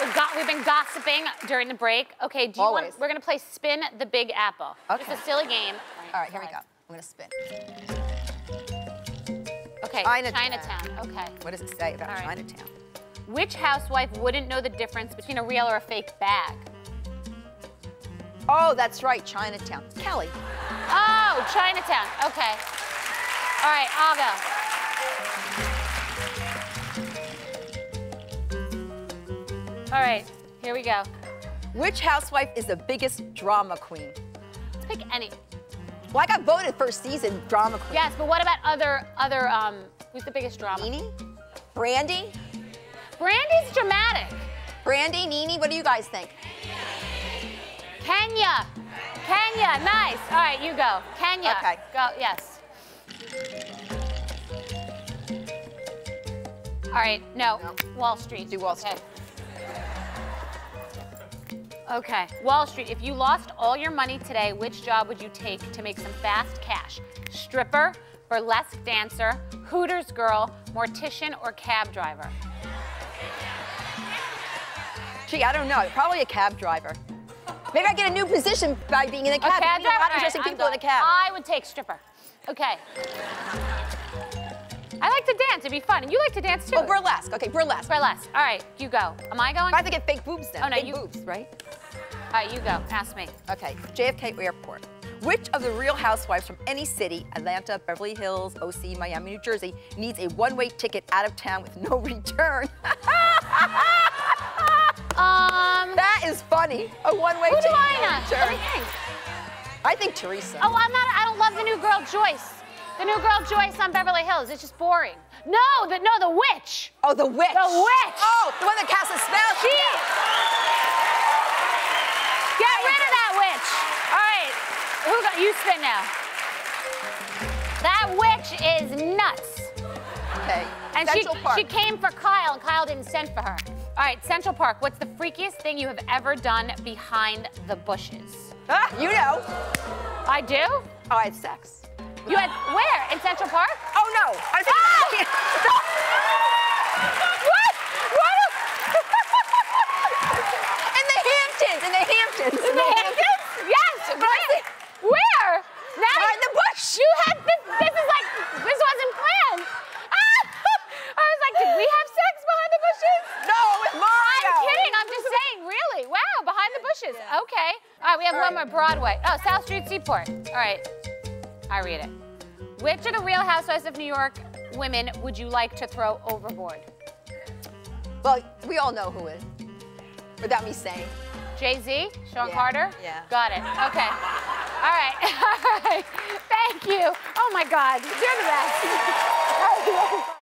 We've, got, we've been gossiping during the break. Okay, do you Always. want? We're gonna play spin the big apple. Okay. It's a silly game. All right, here we go. I'm gonna spin. Okay, Chinatown. Chinatown. Okay. What does it say about right. Chinatown? Which housewife wouldn't know the difference between a real or a fake bag? Oh, that's right, Chinatown. Kelly. Oh, Chinatown. Okay. All right, I'll go. All right, here we go. Which housewife is the biggest drama queen? Let's pick any. Well, I got voted first season drama queen. Yes, but what about other other um? Who's the biggest drama? Nene? Brandi? Brandi's dramatic. Brandy, Nene, what do you guys think? Kenya. Kenya, nice. All right, you go. Kenya. Okay. Go. Yes. All right. No. No. Wall Street. Do Wall Street. Okay, Wall Street, if you lost all your money today, which job would you take to make some fast cash? Stripper, burlesque dancer, Hooters girl, mortician, or cab driver? Gee, I don't know. Probably a cab driver. Maybe I get a new position by being in a A cab. cab Meet a lot driver? of interesting I'm people in a cab. I would take stripper. Okay. To be fun. And you like to dance too. Oh, burlesque. Okay, burlesque. Burlesque. All right, you go. Am I going? I have to get fake boobs then. Oh, no, fake you- boobs, right? All right, you go. Ask me. Okay, JFK Airport. Which of the real housewives from any city, Atlanta, Beverly Hills, OC, Miami, New Jersey, needs a one-way ticket out of town with no return? Um, that is funny. A one-way who do ticket. I no know? return. Let me think. I think Teresa. Oh, I'm not, I don't love the new girl Joyce. The new girl Joyce on Beverly Hills. It's just boring. No, the no, the witch. Oh, the witch. The witch. Oh, the one that casts a spell. She. Get rid of that witch. All right. Who got you spin now? That witch is nuts. Okay. And Central she, Park. she came for Kyle, and Kyle didn't send for her. All right, Central Park. What's the freakiest thing you have ever done behind the bushes? Ah, you know. I do. Oh, I had sex. You had where? In Central Park? Oh no! I think. What? What? in the Hamptons. In the Hamptons. In the Hamptons? Yes. Where? Where? Now Behind the bush. You had this. This is like this wasn't planned. Ah! I was like, did we have sex behind the bushes? No, with Mario. I'm kidding. I'm just saying. Really? Wow. Behind the bushes. Okay. All right. We have one more Broadway. Oh, South Street Seaport. All right. I read it. Which of the Real Housewives of New York women would you like to throw overboard? Well, we all know who it is. Without me saying. Jay Z, Sean Yeah, Carter. yeah. Got it. Okay. All right. All right. Thank you. Oh my God. You're the best.